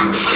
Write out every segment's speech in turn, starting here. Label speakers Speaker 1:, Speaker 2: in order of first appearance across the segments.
Speaker 1: Thank you.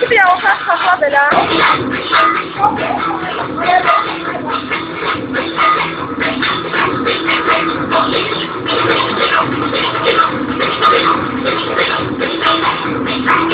Speaker 1: Tu viens en face, ça de là. Thank you.